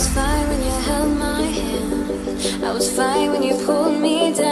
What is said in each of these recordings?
was fine when you held my hand. I was fine when you pulled me down.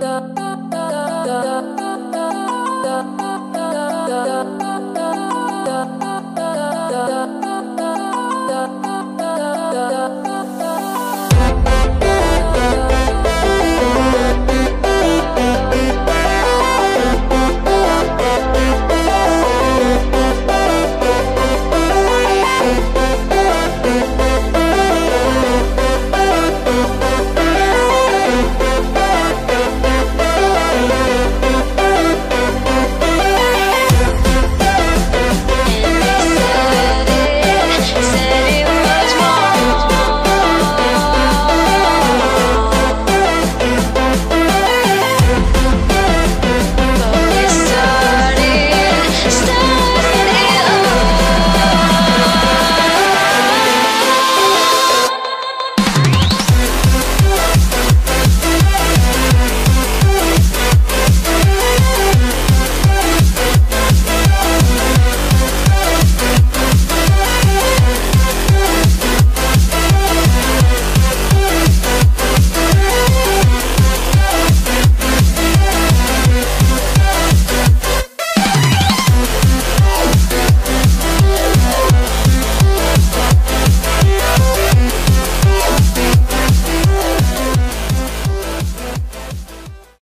da da